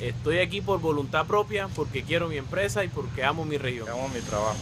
Estoy aquí por voluntad propia, porque quiero mi empresa y porque amo mi región. Amo mi trabajo.